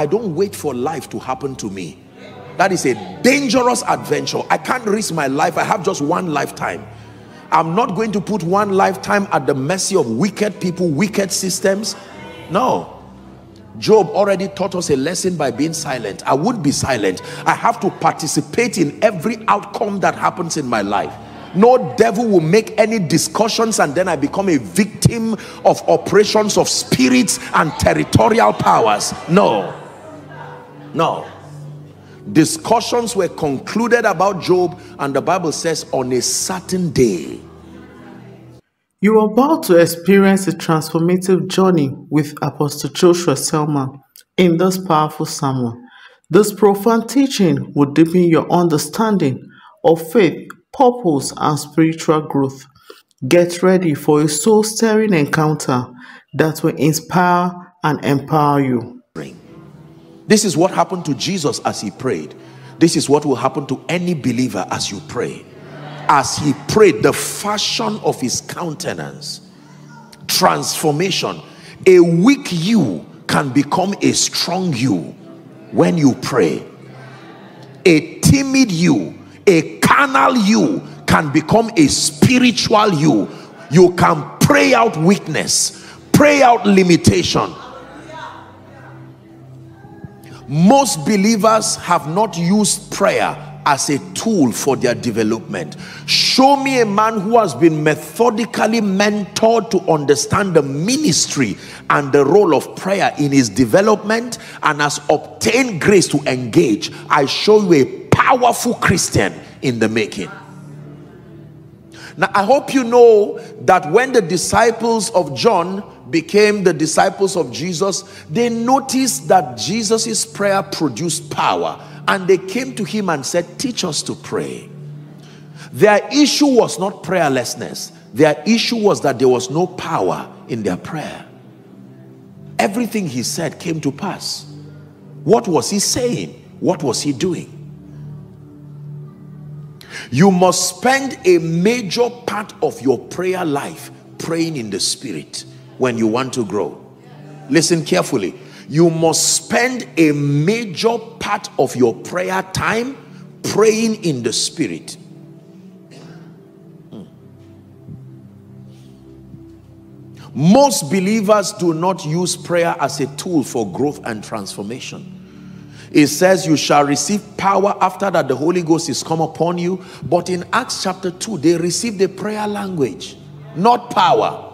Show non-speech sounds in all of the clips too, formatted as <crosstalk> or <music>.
I don't wait for life to happen to me. That is a dangerous adventure. I can't risk my life. I have just one lifetime. I'm not going to put one lifetime at the mercy of wicked people, wicked systems. No. Job already taught us a lesson by being silent. I would be silent. I have to participate in every outcome that happens in my life. No devil will make any discussions and then I become a victim of operations of spirits and territorial powers. No. No. Discussions were concluded about Job, and the Bible says, on a certain day. You are about to experience a transformative journey with Apostle Joshua Selman in this powerful sermon. This profound teaching will deepen your understanding of faith, purpose, and spiritual growth. Get ready for a soul stirring encounter that will inspire and empower you. This is what happened to Jesus as he prayed. This is what will happen to any believer as you pray. As he prayed, the fashion of his countenance, transformation. A weak you can become a strong you when you pray. A timid you, a carnal you can become a spiritual you. You can pray out weakness, pray out limitation most believers have not used prayer as a tool for their development. Show me a man who has been methodically mentored to understand the ministry and the role of prayer in his development and has obtained grace to engage. I show you a powerful Christian in the making. Now, I hope you know that when the disciples of John became the disciples of Jesus, they noticed that Jesus's prayer produced power and they came to him and said, Teach us to pray. Their issue was not prayerlessness, their issue was that there was no power in their prayer. Everything he said came to pass. What was he saying? What was he doing? You must spend a major part of your prayer life praying in the spirit when you want to grow. Listen carefully. You must spend a major part of your prayer time praying in the spirit. Hmm. Most believers do not use prayer as a tool for growth and transformation. It says you shall receive power after that the Holy Ghost is come upon you. But in Acts chapter 2, they received a prayer language, not power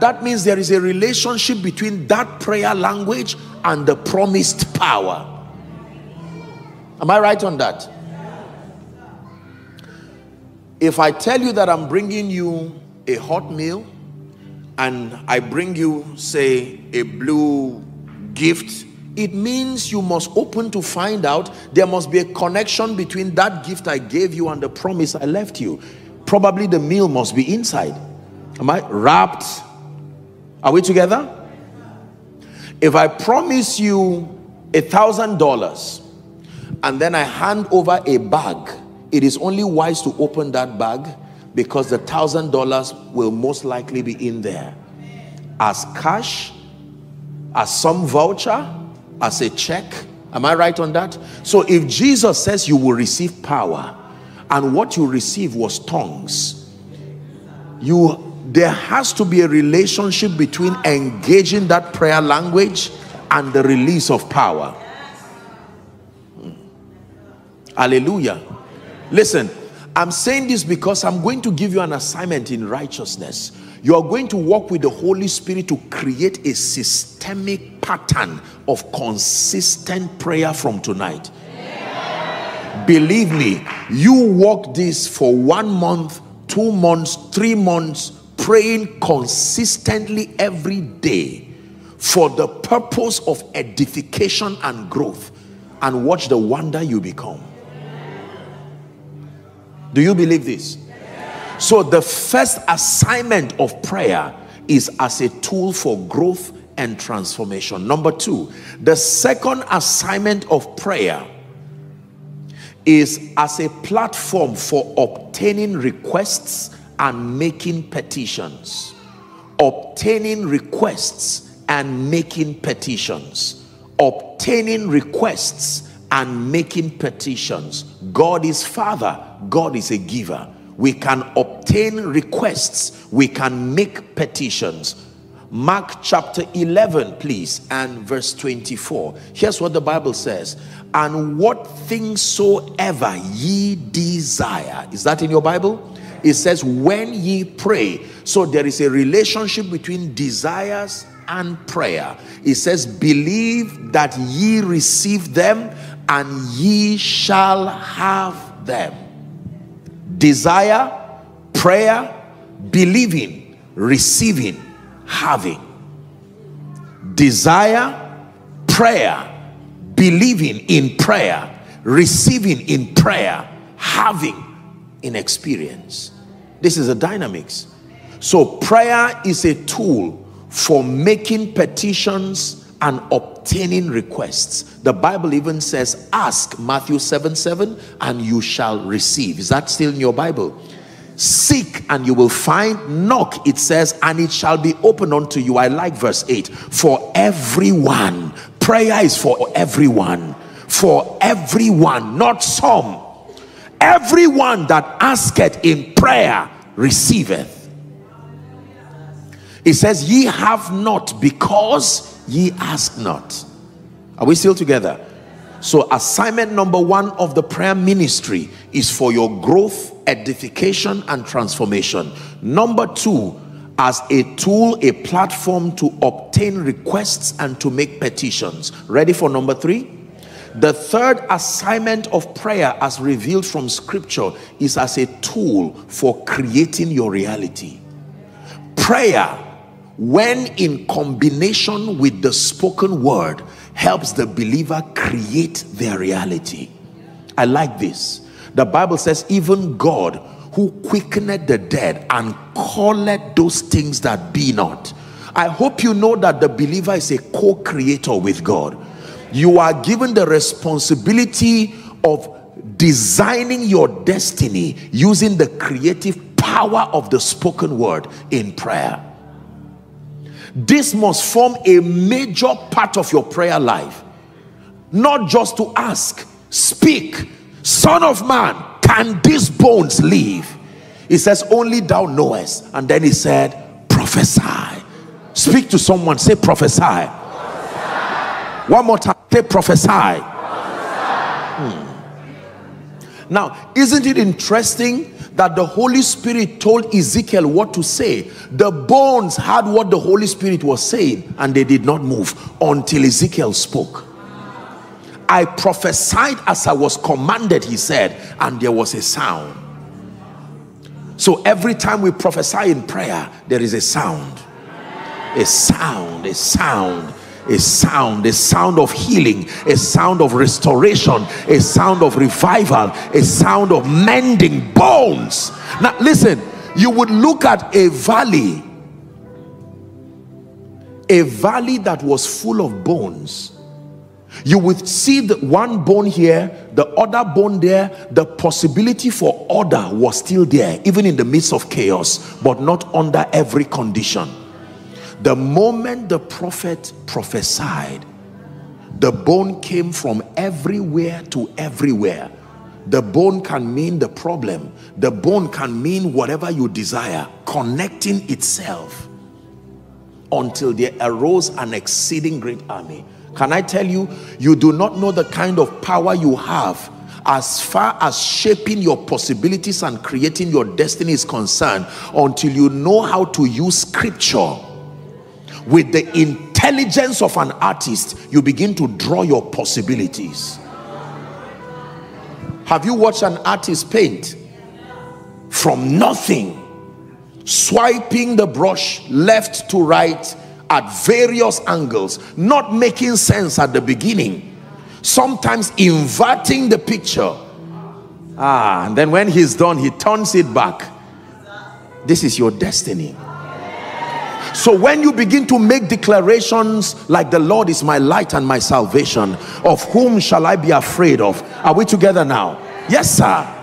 that means there is a relationship between that prayer language and the promised power. Am i right on that? If i tell you that i'm bringing you a hot meal and i bring you say a blue gift it means you must open to find out there must be a connection between that gift i gave you and the promise i left you. Probably the meal must be inside. Am i wrapped are we together? If I promise you a thousand dollars and then I hand over a bag, it is only wise to open that bag because the thousand dollars will most likely be in there as cash, as some voucher, as a check. Am I right on that? So if Jesus says you will receive power and what you receive was tongues, you there has to be a relationship between engaging that prayer language and the release of power. Hallelujah. Listen i'm saying this because i'm going to give you an assignment in righteousness. You are going to work with the holy spirit to create a systemic pattern of consistent prayer from tonight. Believe me you work this for one month two months three months praying consistently every day for the purpose of edification and growth and watch the wonder you become. Do you believe this? So the first assignment of prayer is as a tool for growth and transformation. Number two the second assignment of prayer is as a platform for obtaining requests and making petitions obtaining requests and making petitions obtaining requests and making petitions. God is Father, God is a giver. We can obtain requests, we can make petitions. Mark chapter 11, please, and verse 24. Here's what the Bible says And what things soever ye desire. Is that in your Bible? It says, When ye pray. So there is a relationship between desires and prayer. It says, Believe that ye receive them and ye shall have them. Desire, prayer, believing, receiving having. Desire, prayer, believing in prayer, receiving in prayer, having in experience. This is a dynamics. So, prayer is a tool for making petitions and obtaining requests. The Bible even says, Ask, Matthew 7 7, and you shall receive. Is that still in your Bible? Seek and you will find. Knock, it says, and it shall be open unto you. I like verse 8. For everyone. Prayer is for everyone. For everyone, not some. Everyone that asketh in prayer receiveth. It says, Ye have not because ye ask not. Are we still together? So, assignment number one of the prayer ministry is for your growth, edification, and transformation. Number two, as a tool, a platform to obtain requests and to make petitions. Ready for number three? The third assignment of prayer, as revealed from scripture, is as a tool for creating your reality. Prayer, when in combination with the spoken word, helps the believer create their reality. I like this. The Bible says, even God who quickened the dead and called those things that be not. I hope you know that the believer is a co creator with God. You are given the responsibility of designing your destiny using the creative power of the spoken word in prayer. This must form a major part of your prayer life. Not just to ask, speak, Son of man, can these bones live? He says, Only thou knowest. And then he said, Prophesy. Speak to someone, say, Prophesy. One more time, say, Prophesy. Hmm. Now, isn't it interesting that the Holy Spirit told Ezekiel what to say. The bones had what the Holy Spirit was saying, and they did not move until Ezekiel spoke. I prophesied as I was commanded, he said, and there was a sound. So every time we prophesy in prayer, there is a sound. A sound, a sound a sound, a sound of healing, a sound of restoration, a sound of revival, a sound of mending bones. Now, listen, you would look at a valley, a valley that was full of bones. You would see the one bone here, the other bone there. The possibility for order was still there, even in the midst of chaos, but not under every condition. The moment the prophet prophesied, the bone came from everywhere to everywhere. The bone can mean the problem, the bone can mean whatever you desire, connecting itself until there arose an exceeding great army. Can I tell you, you do not know the kind of power you have as far as shaping your possibilities and creating your destiny is concerned until you know how to use scripture with the intelligence of an artist you begin to draw your possibilities. Have you watched an artist paint? From nothing. Swiping the brush left to right at various angles not making sense at the beginning. Sometimes inverting the picture. Ah and then when he's done he turns it back. This is your destiny so when you begin to make declarations like the Lord is my light and my salvation, of whom shall I be afraid of? Are we together now? Yes, sir.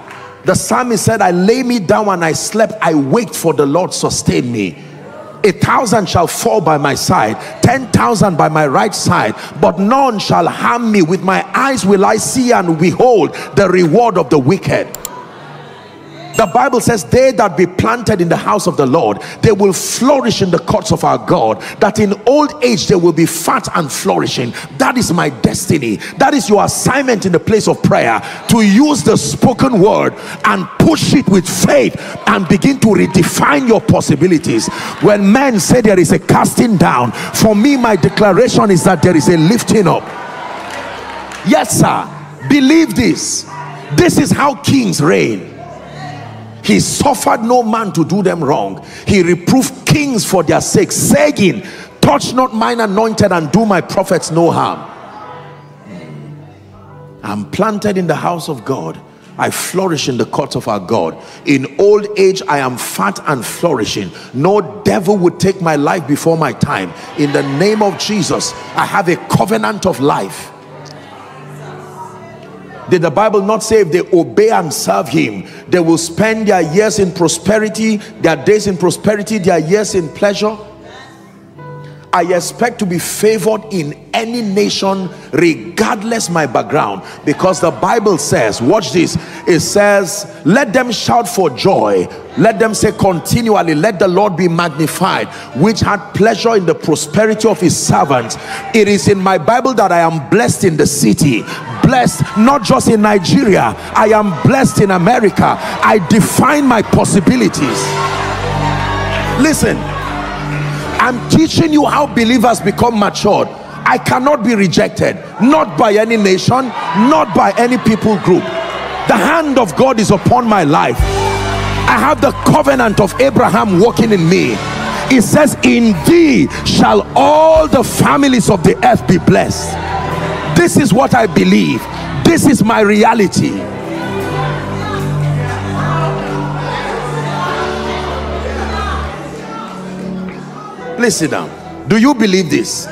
The psalmist said, I lay me down and I slept. I waked for the Lord sustain me. A thousand shall fall by my side, ten thousand by my right side, but none shall harm me. With my eyes will I see and behold the reward of the wicked. The Bible says, They that be planted in the house of the Lord, they will flourish in the courts of our God. That in old age they will be fat and flourishing. That is my destiny. That is your assignment in the place of prayer to use the spoken word and push it with faith and begin to redefine your possibilities. When men say there is a casting down, for me, my declaration is that there is a lifting up. Yes, sir. Believe this. This is how kings reign he suffered no man to do them wrong he reproved kings for their sake saying touch not mine anointed and do my prophets no harm i'm planted in the house of god I flourish in the court of our God. In old age, I am fat and flourishing. No devil would take my life before my time. In the name of Jesus, I have a covenant of life. Did the Bible not say if they obey and serve him, they will spend their years in prosperity, their days in prosperity, their years in pleasure? I expect to be favored in any nation regardless my background. Because the Bible says watch this it says let them shout for joy. Let them say continually let the Lord be magnified which had pleasure in the prosperity of his servants. It is in my Bible that I am blessed in the city blessed not just in Nigeria I am blessed in America I define my possibilities listen I'm teaching you how believers become matured. I cannot be rejected, not by any nation, not by any people group. The hand of God is upon my life. I have the covenant of Abraham working in me. It says, In thee shall all the families of the earth be blessed. This is what I believe. This is my reality. please sit down do you believe this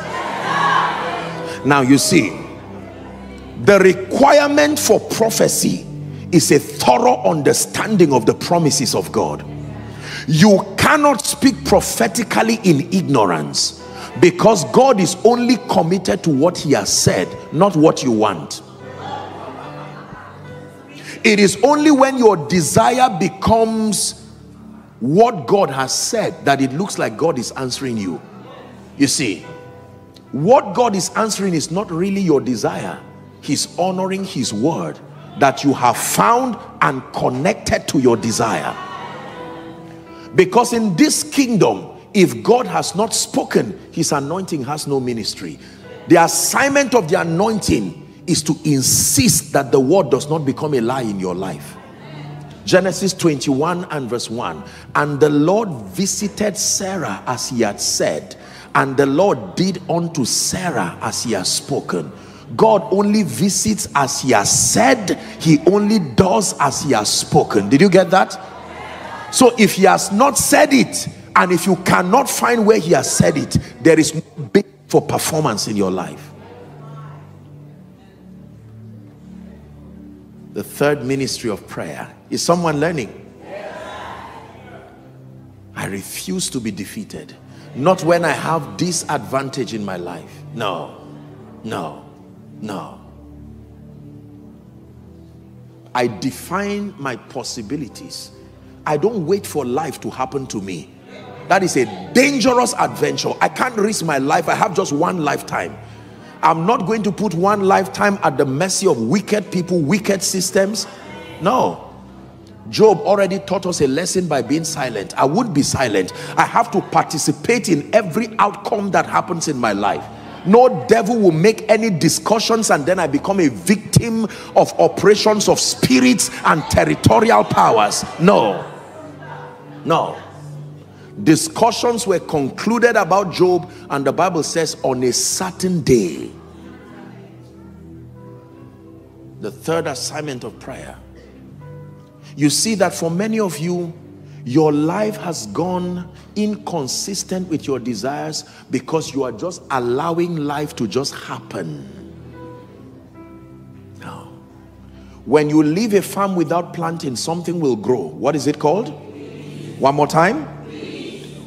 now you see the requirement for prophecy is a thorough understanding of the promises of God you cannot speak prophetically in ignorance because God is only committed to what he has said not what you want it is only when your desire becomes what God has said that it looks like God is answering you. You see, what God is answering is not really your desire. He's honoring his word that you have found and connected to your desire. Because in this kingdom, if God has not spoken, his anointing has no ministry. The assignment of the anointing is to insist that the word does not become a lie in your life. Genesis 21 and verse 1 and the Lord visited Sarah as he had said and the Lord did unto Sarah as he has spoken God only visits as he has said he only does as he has spoken did you get that so if he has not said it and if you cannot find where he has said it there is no big for performance in your life the third ministry of prayer is someone learning? I refuse to be defeated. Not when I have this advantage in my life. No, no, no. I define my possibilities. I don't wait for life to happen to me. That is a dangerous adventure. I can't risk my life. I have just one lifetime. I'm not going to put one lifetime at the mercy of wicked people, wicked systems. No. Job already taught us a lesson by being silent. I would be silent. I have to participate in every outcome that happens in my life. No devil will make any discussions and then I become a victim of operations of spirits and territorial powers. No. No. Discussions were concluded about Job and the Bible says on a certain day. The third assignment of prayer. You see that for many of you your life has gone inconsistent with your desires because you are just allowing life to just happen. No when you leave a farm without planting something will grow. What is it called? One more time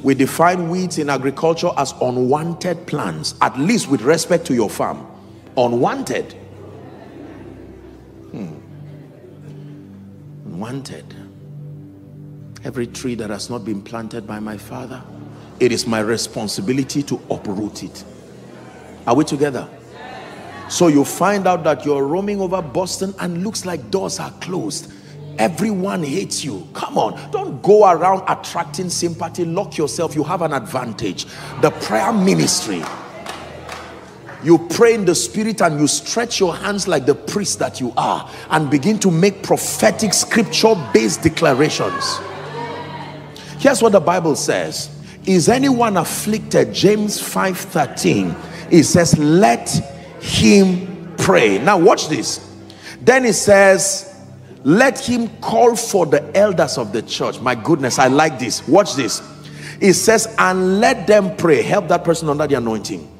We define weeds in agriculture as unwanted plants, at least with respect to your farm. Unwanted. Hmm. Unwanted. Every tree that has not been planted by my father, it is my responsibility to uproot it. Are we together? So you find out that you're roaming over Boston and looks like doors are closed. Everyone hates you. Come on, don't go around attracting sympathy. Lock yourself. You have an advantage. The prayer ministry. You pray in the spirit and you stretch your hands like the priest that you are and begin to make prophetic scripture based declarations. Here's what the Bible says Is anyone afflicted? James 5 13. It says, Let him pray. Now, watch this. Then it says, Let him call for the elders of the church. My goodness, I like this. Watch this. It says, And let them pray. Help that person under the anointing.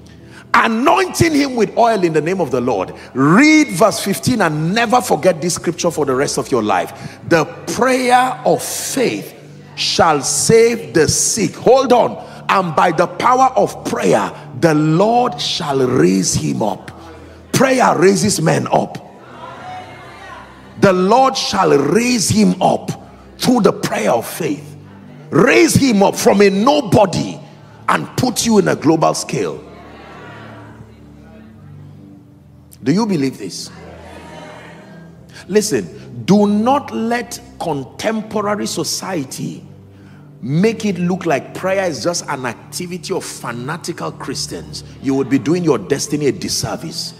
Anointing him with oil in the name of the Lord. Read verse 15 and never forget this scripture for the rest of your life. The prayer of faith shall save the sick. Hold on. And by the power of prayer, the Lord shall raise him up. Prayer raises men up. The Lord shall raise him up through the prayer of faith. Raise him up from a nobody and put you in a global scale. Do you believe this? Listen, do not let contemporary society make it look like prayer is just an activity of fanatical Christians, you would be doing your destiny a disservice.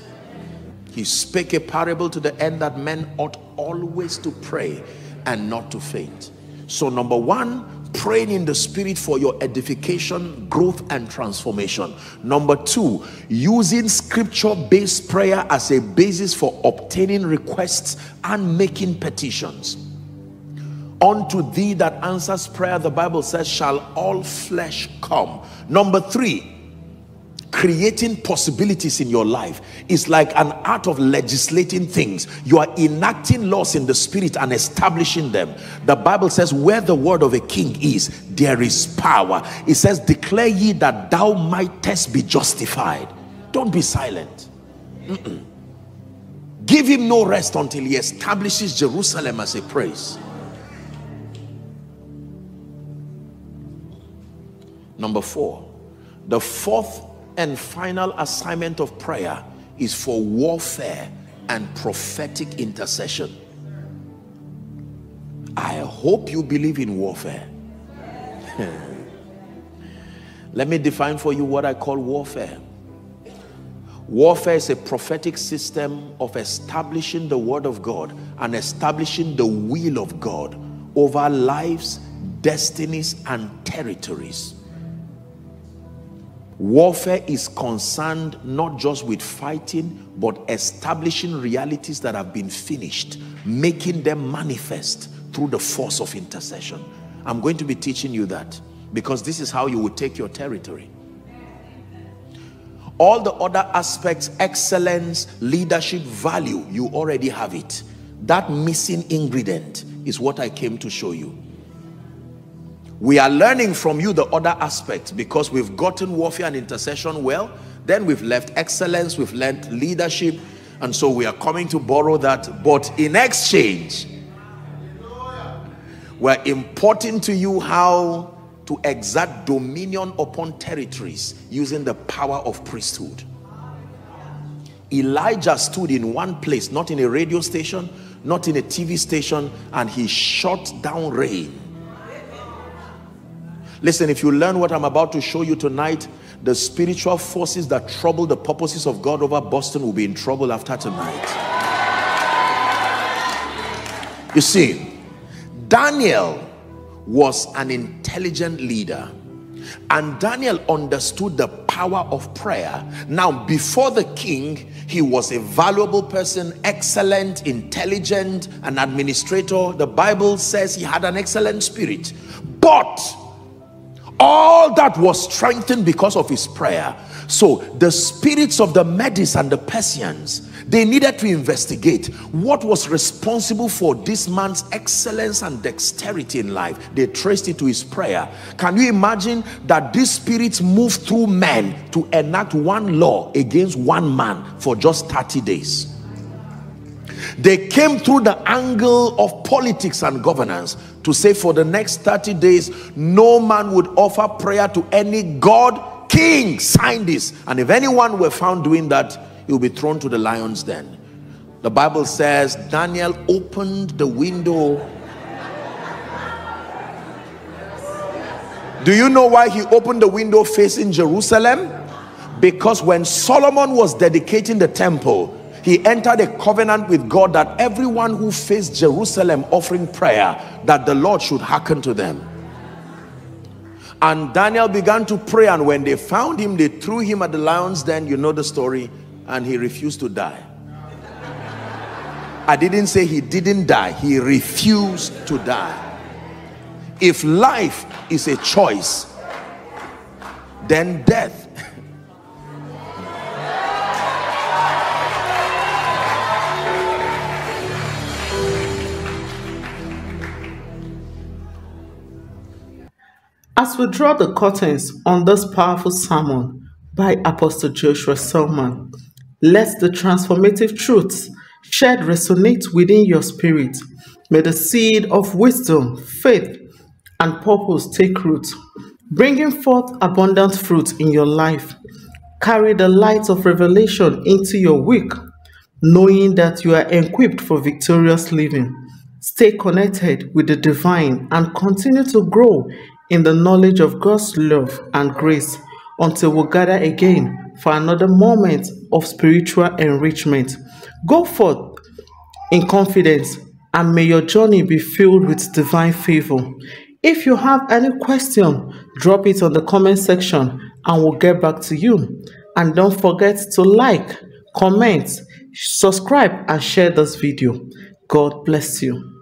He spake a parable to the end that men ought always to pray and not to faint. So, number one, praying in the spirit for your edification, growth, and transformation. Number two, using scripture based prayer as a basis for obtaining requests and making petitions unto thee that answers prayer the bible says shall all flesh come number three creating possibilities in your life is like an art of legislating things. You are enacting laws in the spirit and establishing them. The bible says where the word of a king is there is power. It says declare ye that thou mightest be justified. Don't be silent. Mm -mm. give him no rest until he establishes jerusalem as a praise. Number four, the fourth and final assignment of prayer is for warfare and prophetic intercession. I hope you believe in warfare. <laughs> Let me define for you what I call warfare. Warfare is a prophetic system of establishing the word of God and establishing the will of God over lives, destinies, and territories. Warfare is concerned not just with fighting, but establishing realities that have been finished, making them manifest through the force of intercession. I'm going to be teaching you that because this is how you would take your territory. All the other aspects, excellence, leadership, value, you already have it. That missing ingredient is what I came to show you we are learning from you the other aspects because we've gotten warfare and intercession well. Then we've left excellence we've learned leadership and so we are coming to borrow that. But in exchange we're importing to you how to exert dominion upon territories using the power of priesthood. Elijah stood in one place not in a radio station not in a TV station and he shot down rain Listen, if you learn what I'm about to show you tonight, the spiritual forces that trouble the purposes of God over Boston will be in trouble after tonight. You see, Daniel was an intelligent leader and Daniel understood the power of prayer. Now, before the king, he was a valuable person, excellent, intelligent, an administrator. The Bible says he had an excellent spirit. But all that was strengthened because of his prayer so the spirits of the Medes and the Persians They needed to investigate what was responsible for this man's excellence and dexterity in life. They traced it to his prayer. Can you imagine that these spirits moved through men to enact one law against one man for just 30 days? They came through the angle of politics and governance to say for the next 30 days, no man would offer prayer to any God, king, sign this. And if anyone were found doing that, he will be thrown to the lions den. The Bible says Daniel opened the window. Do you know why he opened the window facing Jerusalem? Because when Solomon was dedicating the temple, he entered a covenant with God that everyone who faced Jerusalem offering prayer, that the Lord should hearken to them. And Daniel began to pray, and when they found him, they threw him at the lions. Then you know the story, and he refused to die. I didn't say he didn't die, he refused to die. If life is a choice, then death As we draw the curtains on this powerful sermon by Apostle Joshua Selman, let the transformative truths shared resonate within your spirit. May the seed of wisdom, faith, and purpose take root, bringing forth abundant fruit in your life. Carry the light of revelation into your week, knowing that you are equipped for victorious living. Stay connected with the divine and continue to grow in the knowledge of God's love and grace until we gather again for another moment of spiritual enrichment. Go forth in confidence and may your journey be filled with divine favor. If you have any question, drop it on the comment section and we'll get back to you. And don't forget to like, comment, subscribe and share this video. God bless you.